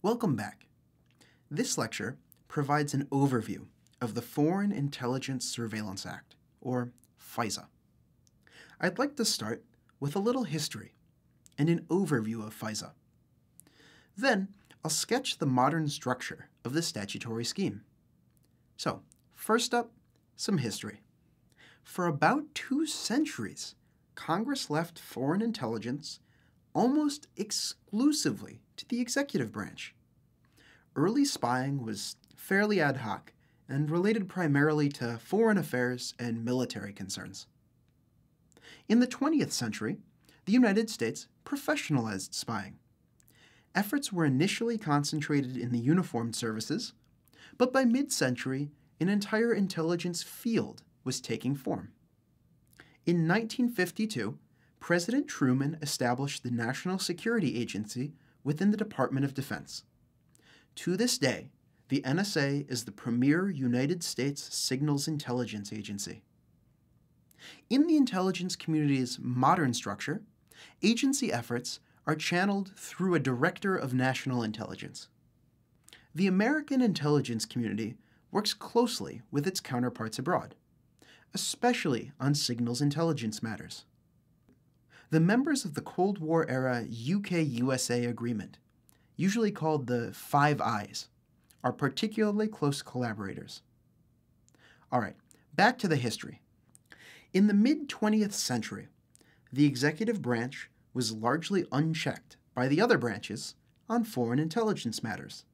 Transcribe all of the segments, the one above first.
Welcome back. This lecture provides an overview of the Foreign Intelligence Surveillance Act, or FISA. I'd like to start with a little history and an overview of FISA. Then, I'll sketch the modern structure of the statutory scheme. So, first up, some history. For about two centuries, Congress left foreign intelligence almost exclusively to the executive branch. Early spying was fairly ad hoc and related primarily to foreign affairs and military concerns. In the 20th century, the United States professionalized spying. Efforts were initially concentrated in the uniformed services, but by mid century, an entire intelligence field was taking form. In 1952, President Truman established the National Security Agency within the Department of Defense. To this day, the NSA is the premier United States signals intelligence agency. In the intelligence community's modern structure, agency efforts are channeled through a Director of National Intelligence. The American intelligence community works closely with its counterparts abroad, especially on signals intelligence matters. The members of the Cold War era UK USA agreement, usually called the Five Eyes, are particularly close collaborators. All right, back to the history. In the mid 20th century, the executive branch was largely unchecked by the other branches on foreign intelligence matters.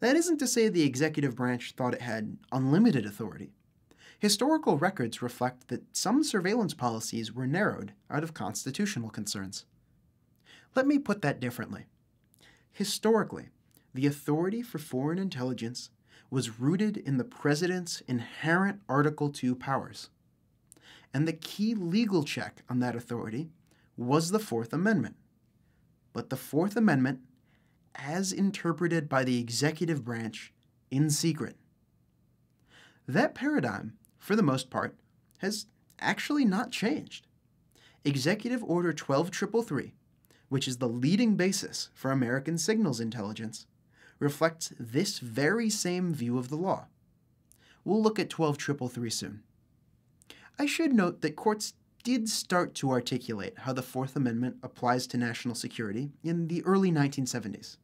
That isn't to say the executive branch thought it had unlimited authority. Historical records reflect that some surveillance policies were narrowed out of constitutional concerns. Let me put that differently. Historically, the authority for foreign intelligence was rooted in the president's inherent Article II powers. And the key legal check on that authority was the Fourth Amendment. But the Fourth Amendment, as interpreted by the executive branch in secret, that paradigm for the most part, has actually not changed. Executive Order 12333, which is the leading basis for American signals intelligence, reflects this very same view of the law. We'll look at 12333 soon. I should note that courts did start to articulate how the Fourth Amendment applies to national security in the early 1970s.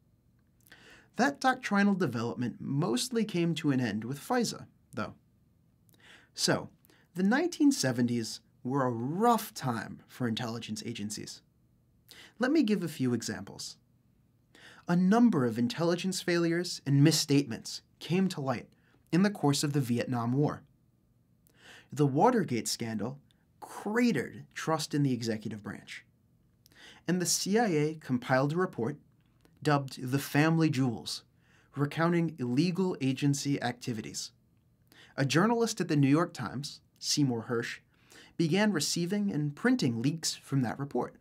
That doctrinal development mostly came to an end with FISA, though. So, the 1970s were a rough time for intelligence agencies. Let me give a few examples. A number of intelligence failures and misstatements came to light in the course of the Vietnam War. The Watergate scandal cratered trust in the executive branch. And the CIA compiled a report dubbed the Family Jewels, recounting illegal agency activities. A journalist at the New York Times, Seymour Hersh, began receiving and printing leaks from that report.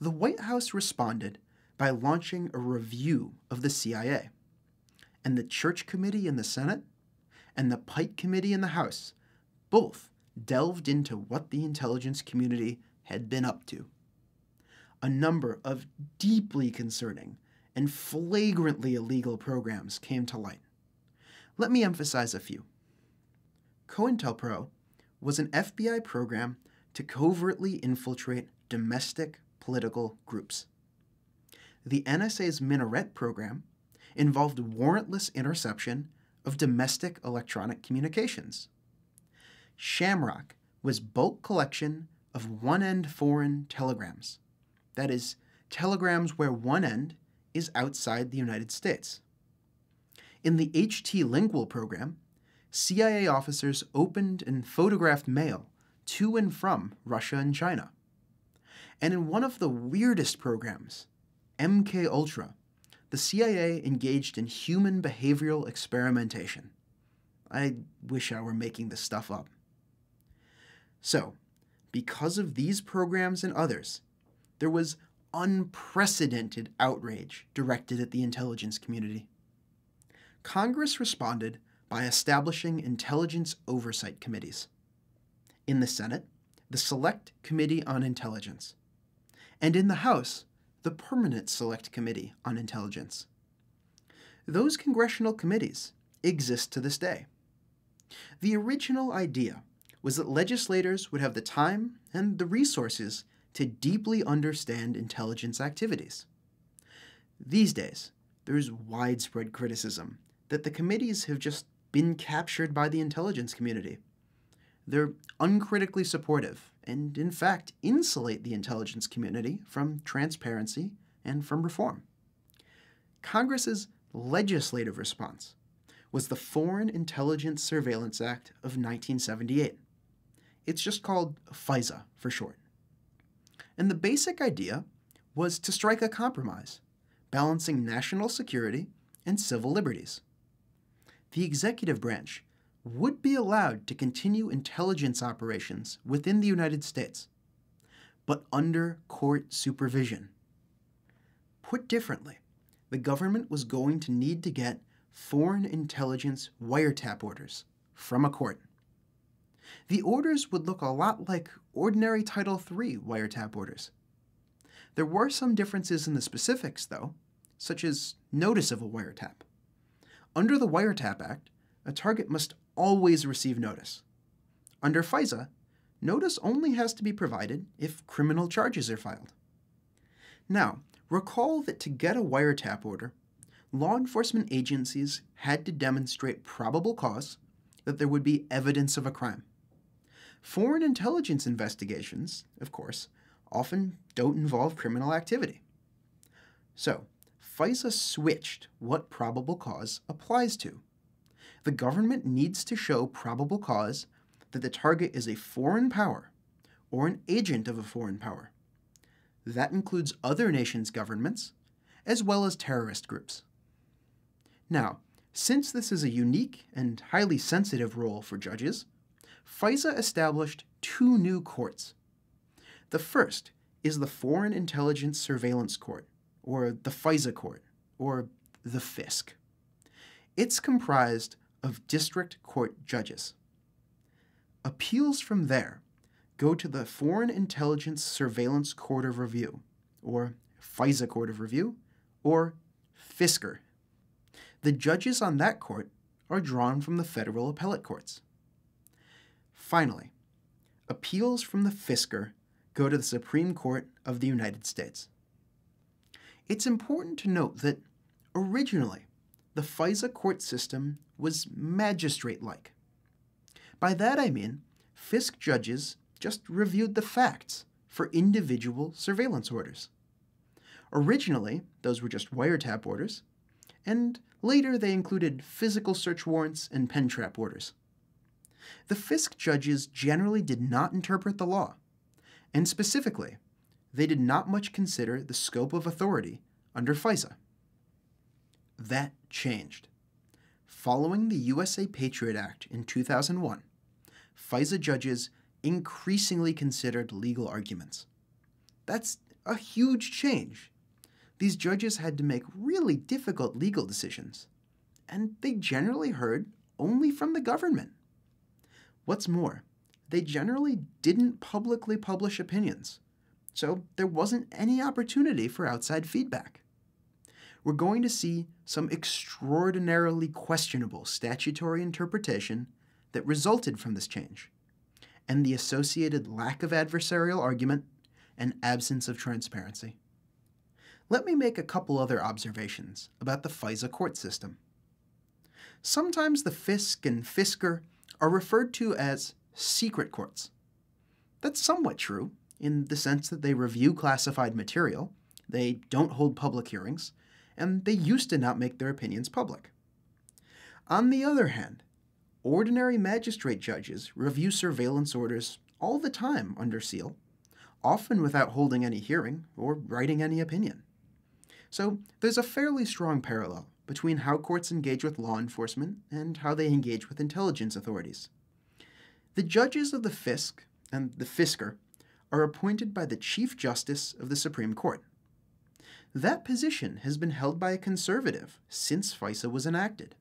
The White House responded by launching a review of the CIA, and the Church Committee in the Senate and the Pike Committee in the House both delved into what the intelligence community had been up to. A number of deeply concerning and flagrantly illegal programs came to light. Let me emphasize a few. COINTELPRO was an FBI program to covertly infiltrate domestic political groups. The NSA's Minaret program involved warrantless interception of domestic electronic communications. Shamrock was bulk collection of one end foreign telegrams, that is, telegrams where one end is outside the United States. In the HT Lingual program, CIA officers opened and photographed mail to and from Russia and China. And in one of the weirdest programs, MK Ultra, the CIA engaged in human behavioral experimentation. I wish I were making this stuff up. So, because of these programs and others, there was unprecedented outrage directed at the intelligence community. Congress responded by establishing intelligence oversight committees. In the Senate, the Select Committee on Intelligence. And in the House, the Permanent Select Committee on Intelligence. Those congressional committees exist to this day. The original idea was that legislators would have the time and the resources to deeply understand intelligence activities. These days, there's widespread criticism that the committees have just been captured by the intelligence community. They're uncritically supportive and, in fact, insulate the intelligence community from transparency and from reform. Congress's legislative response was the Foreign Intelligence Surveillance Act of 1978. It's just called FISA for short. And the basic idea was to strike a compromise, balancing national security and civil liberties. The executive branch would be allowed to continue intelligence operations within the United States, but under court supervision. Put differently, the government was going to need to get foreign intelligence wiretap orders from a court. The orders would look a lot like ordinary Title III wiretap orders. There were some differences in the specifics, though, such as notice of a wiretap. Under the Wiretap Act, a target must always receive notice. Under FISA, notice only has to be provided if criminal charges are filed. Now, recall that to get a wiretap order, law enforcement agencies had to demonstrate probable cause that there would be evidence of a crime. Foreign intelligence investigations, of course, often don't involve criminal activity. So, FISA switched what probable cause applies to. The government needs to show probable cause that the target is a foreign power or an agent of a foreign power. That includes other nations' governments, as well as terrorist groups. Now, since this is a unique and highly sensitive role for judges, FISA established two new courts. The first is the Foreign Intelligence Surveillance Court, or the FISA Court, or the FISC. It's comprised of district court judges. Appeals from there go to the Foreign Intelligence Surveillance Court of Review, or FISA Court of Review, or FISCR. The judges on that court are drawn from the federal appellate courts. Finally, appeals from the FISCR go to the Supreme Court of the United States. It's important to note that originally, the FISA court system was magistrate like. By that I mean, FISC judges just reviewed the facts for individual surveillance orders. Originally, those were just wiretap orders, and later they included physical search warrants and pen trap orders. The FISC judges generally did not interpret the law, and specifically, they did not much consider the scope of authority under FISA. That changed. Following the USA Patriot Act in 2001, FISA judges increasingly considered legal arguments. That's a huge change. These judges had to make really difficult legal decisions, and they generally heard only from the government. What's more, they generally didn't publicly publish opinions, so there wasn't any opportunity for outside feedback. We're going to see some extraordinarily questionable statutory interpretation that resulted from this change, and the associated lack of adversarial argument and absence of transparency. Let me make a couple other observations about the FISA court system. Sometimes the FISC and FISCR are referred to as secret courts. That's somewhat true, in the sense that they review classified material, they don't hold public hearings, and they used to not make their opinions public. On the other hand, ordinary magistrate judges review surveillance orders all the time under seal, often without holding any hearing or writing any opinion. So there's a fairly strong parallel between how courts engage with law enforcement and how they engage with intelligence authorities. The judges of the FISC and the FISCR are appointed by the Chief Justice of the Supreme Court. That position has been held by a conservative since FISA was enacted.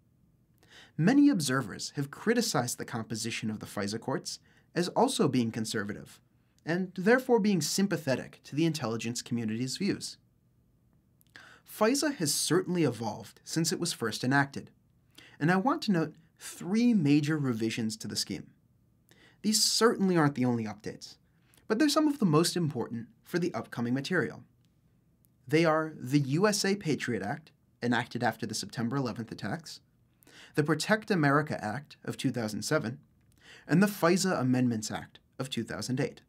Many observers have criticized the composition of the FISA courts as also being conservative, and therefore being sympathetic to the intelligence community's views. FISA has certainly evolved since it was first enacted, and I want to note three major revisions to the scheme. These certainly aren't the only updates, but they're some of the most important for the upcoming material. They are the USA Patriot Act, enacted after the September 11th attacks, the Protect America Act of 2007, and the FISA Amendments Act of 2008.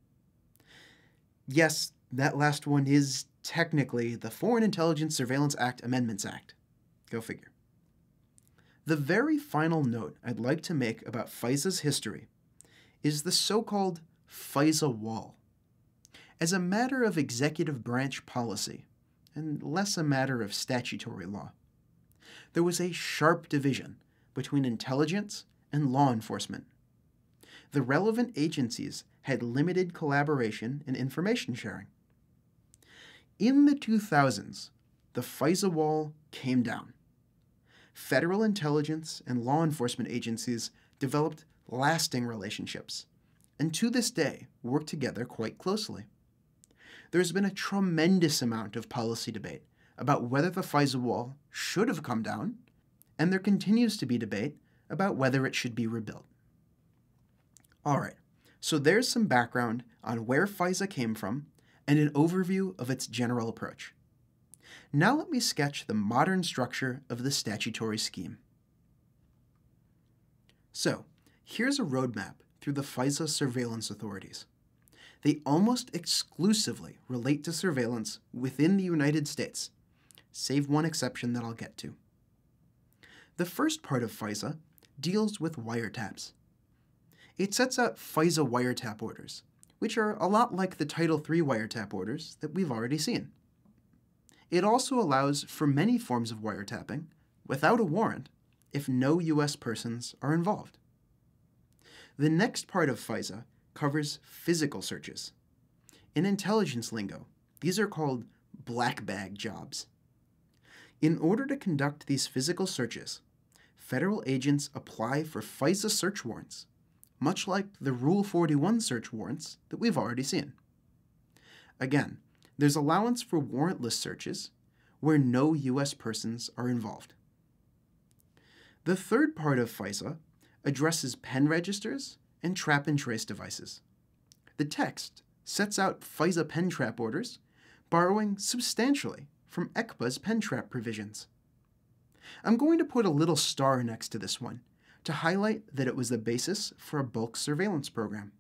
Yes, that last one is technically the Foreign Intelligence Surveillance Act Amendments Act. Go figure. The very final note I'd like to make about FISA's history is the so called FISA wall. As a matter of executive branch policy, and less a matter of statutory law, there was a sharp division between intelligence and law enforcement. The relevant agencies had limited collaboration and information sharing. In the 2000s, the FISA wall came down. Federal intelligence and law enforcement agencies developed lasting relationships, and to this day work together quite closely. There's been a tremendous amount of policy debate about whether the FISA wall should have come down, and there continues to be debate about whether it should be rebuilt. All right, so there's some background on where FISA came from and an overview of its general approach. Now let me sketch the modern structure of the statutory scheme. So, here's a roadmap through the FISA surveillance authorities. They almost exclusively relate to surveillance within the United States, save one exception that I'll get to. The first part of FISA deals with wiretaps. It sets out FISA wiretap orders, which are a lot like the Title III wiretap orders that we've already seen. It also allows for many forms of wiretapping without a warrant if no U.S. persons are involved. The next part of FISA covers physical searches. In intelligence lingo, these are called black bag jobs. In order to conduct these physical searches, federal agents apply for FISA search warrants, much like the Rule 41 search warrants that we've already seen. Again, there's allowance for warrantless searches where no U.S. persons are involved. The third part of FISA addresses pen registers and trap and trace devices. The text sets out FISA pen trap orders, borrowing substantially from ECPA's pen trap provisions. I'm going to put a little star next to this one to highlight that it was the basis for a bulk surveillance program.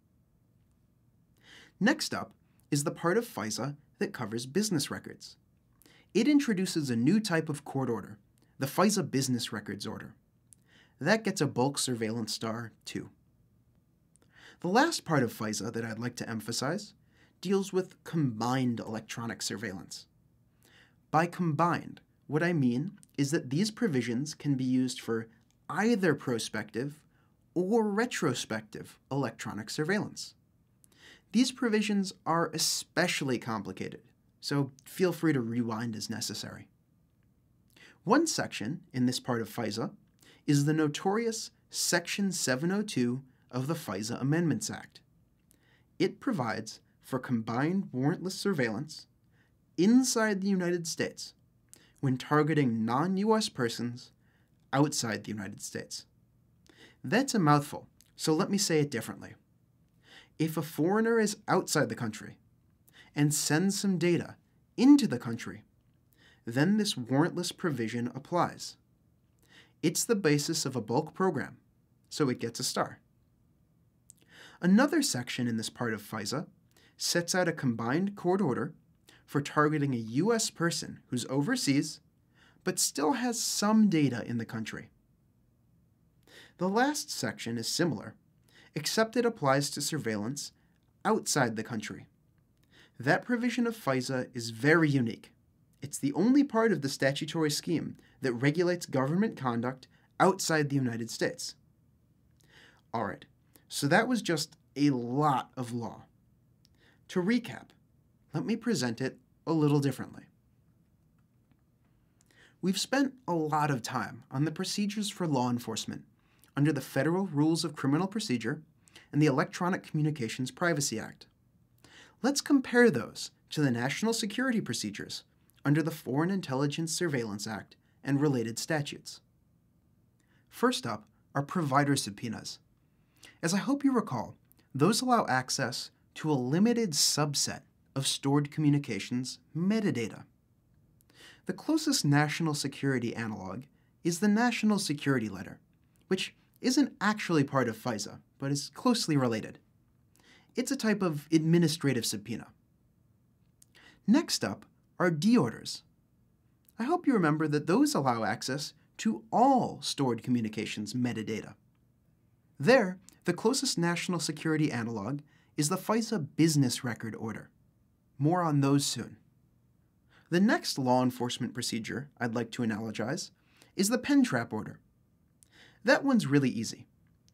Next up is the part of FISA that covers business records. It introduces a new type of court order, the FISA Business Records Order. That gets a bulk surveillance star, too. The last part of FISA that I'd like to emphasize deals with combined electronic surveillance. By combined, what I mean is that these provisions can be used for either prospective or retrospective electronic surveillance. These provisions are especially complicated, so feel free to rewind as necessary. One section in this part of FISA is the notorious Section 702 of the FISA Amendments Act. It provides for combined warrantless surveillance inside the United States when targeting non US persons outside the United States. That's a mouthful, so let me say it differently. If a foreigner is outside the country and sends some data into the country, then this warrantless provision applies. It's the basis of a bulk program, so it gets a star. Another section in this part of FISA sets out a combined court order for targeting a U.S. person who's overseas but still has some data in the country. The last section is similar, except it applies to surveillance outside the country. That provision of FISA is very unique. It's the only part of the statutory scheme that regulates government conduct outside the United States. All right, so that was just a lot of law. To recap, let me present it a little differently. We've spent a lot of time on the procedures for law enforcement under the Federal Rules of Criminal Procedure and the Electronic Communications Privacy Act. Let's compare those to the national security procedures under the Foreign Intelligence Surveillance Act and related statutes. First up are provider subpoenas. As I hope you recall, those allow access to a limited subset of stored communications metadata. The closest national security analog is the National Security Letter, which isn't actually part of FISA, but is closely related. It's a type of administrative subpoena. Next up are D orders. I hope you remember that those allow access to all stored communications metadata. There, the closest national security analog is the FISA Business Record Order. More on those soon. The next law enforcement procedure I'd like to analogize is the pen trap order. That one's really easy.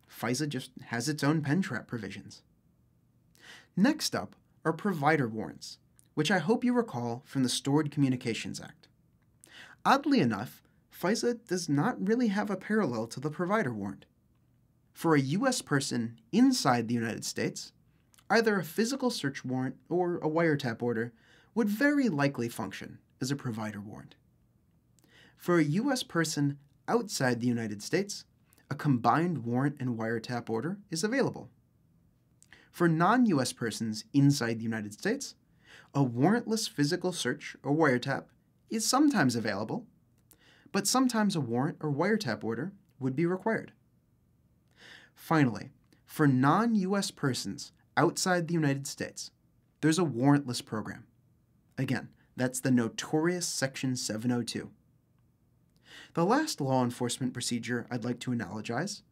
FISA just has its own pen trap provisions. Next up are provider warrants, which I hope you recall from the Stored Communications Act. Oddly enough, FISA does not really have a parallel to the provider warrant. For a U.S. person inside the United States, either a physical search warrant or a wiretap order would very likely function as a provider warrant. For a U.S. person outside the United States, a combined warrant and wiretap order is available. For non US persons inside the United States, a warrantless physical search or wiretap is sometimes available, but sometimes a warrant or wiretap order would be required. Finally, for non US persons outside the United States, there's a warrantless program. Again, that's the notorious Section 702. The last law enforcement procedure I'd like to analogize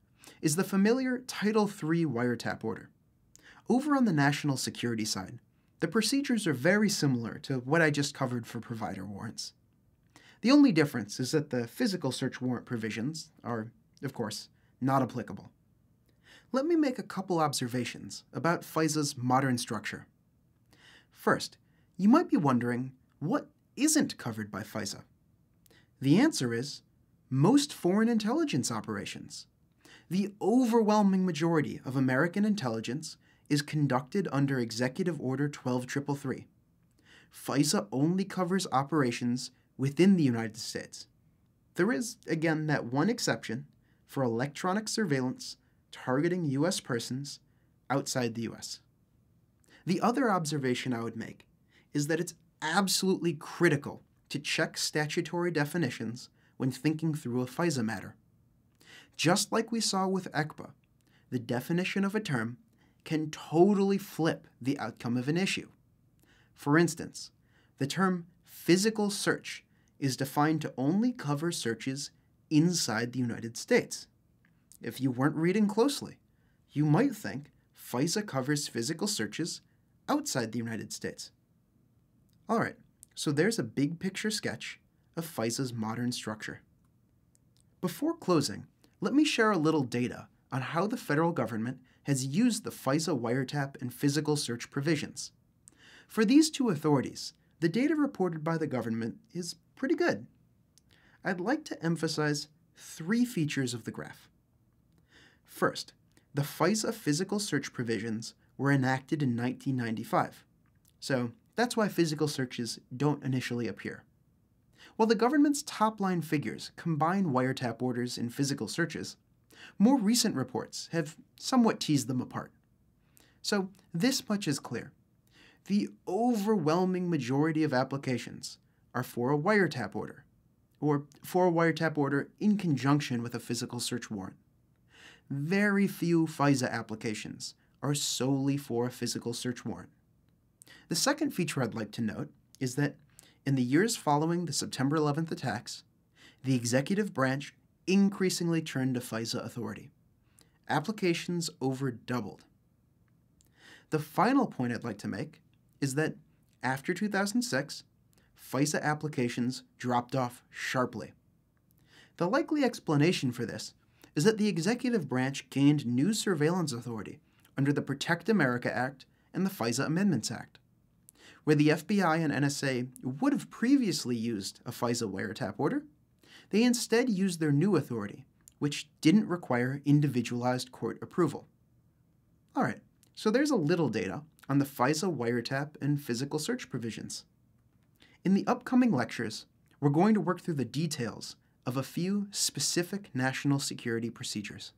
is the familiar Title III wiretap order. Over on the national security side, the procedures are very similar to what I just covered for provider warrants. The only difference is that the physical search warrant provisions are, of course, not applicable. Let me make a couple observations about FISA's modern structure. First, you might be wondering what isn't covered by FISA? The answer is most foreign intelligence operations. The overwhelming majority of American intelligence is conducted under Executive Order 12333. FISA only covers operations within the United States. There is, again, that one exception for electronic surveillance targeting U.S. persons outside the U.S. The other observation I would make is that it's absolutely critical to check statutory definitions when thinking through a FISA matter. Just like we saw with ECPA, the definition of a term can totally flip the outcome of an issue. For instance, the term physical search is defined to only cover searches inside the United States. If you weren't reading closely, you might think FISA covers physical searches outside the United States. All right, so there's a big picture sketch of FISA's modern structure. Before closing, let me share a little data on how the federal government has used the FISA wiretap and physical search provisions. For these two authorities, the data reported by the government is pretty good. I'd like to emphasize three features of the graph. First, the FISA physical search provisions were enacted in 1995, so that's why physical searches don't initially appear. While the government's top line figures combine wiretap orders and physical searches, more recent reports have somewhat teased them apart. So, this much is clear. The overwhelming majority of applications are for a wiretap order, or for a wiretap order in conjunction with a physical search warrant. Very few FISA applications are solely for a physical search warrant. The second feature I'd like to note is that in the years following the September 11th attacks, the executive branch increasingly turned to FISA authority. Applications over doubled. The final point I'd like to make is that after 2006, FISA applications dropped off sharply. The likely explanation for this is that the executive branch gained new surveillance authority under the Protect America Act and the FISA Amendments Act where the FBI and NSA would have previously used a FISA wiretap order, they instead used their new authority, which didn't require individualized court approval. All right, so there's a little data on the FISA wiretap and physical search provisions. In the upcoming lectures, we're going to work through the details of a few specific national security procedures.